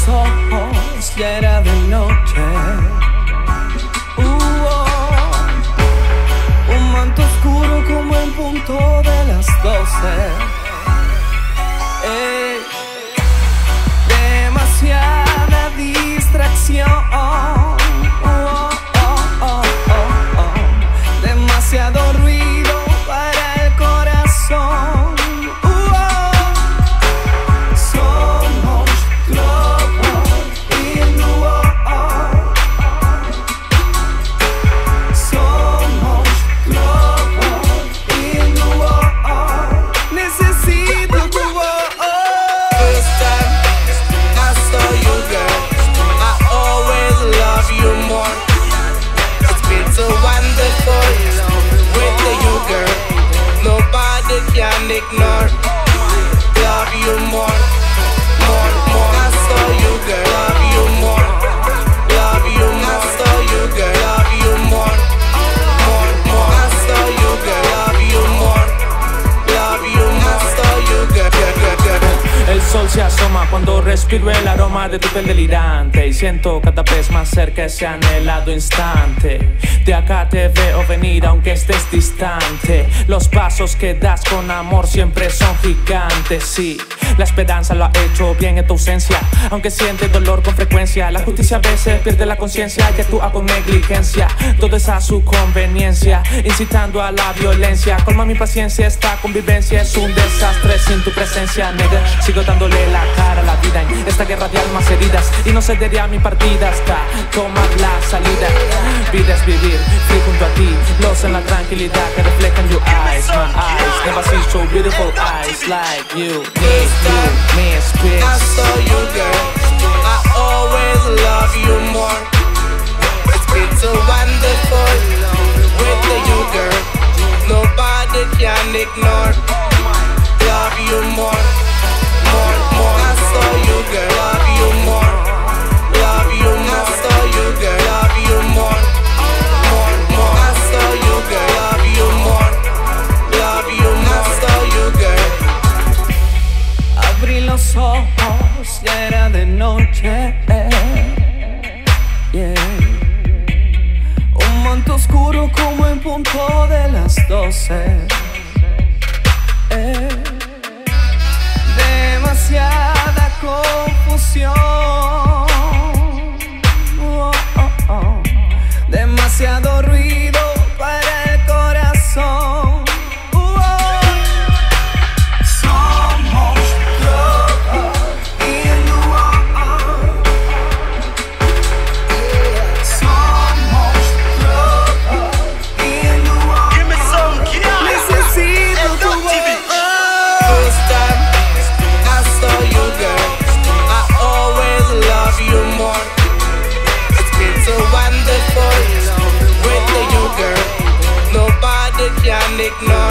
los ojos, ya de noche. Oh. Un manto oscuro como en punto de las doce. Ey, demasiada distracción. Love you sol se asoma cuando respiro el aroma de tu piel delirante Y siento cada vez más cerca ese anhelado instante. De acá te veo venir aunque estés distante. Los pasos que das con amor siempre son gigantes, sí La esperanza lo ha hecho bien en tu ausencia. Aunque siente dolor con frecuencia La justicia a veces pierde la conciencia y actúa con negligencia. Todo es a su conveniencia Incitando a la violencia. Colma mi paciencia, esta convivencia es un desastre sin tu presencia, nigga Sigo dándole la cara a la vida en esta guerra de almas heridas Y no cederé a mi partida hasta tomar la salida Vida es vivir, fui junto a ti Los en la tranquilidad que reflejan your eyes My eyes, never see so beautiful eyes like you Me, you, me, I speaks saw you, girl. I always love you more. It's been so wonderful with you, girl. Nobody can ignore. Love you more, ojos, ya era de noche. Yeah. Un manto oscuro como en punto de las doce. Eh. ignore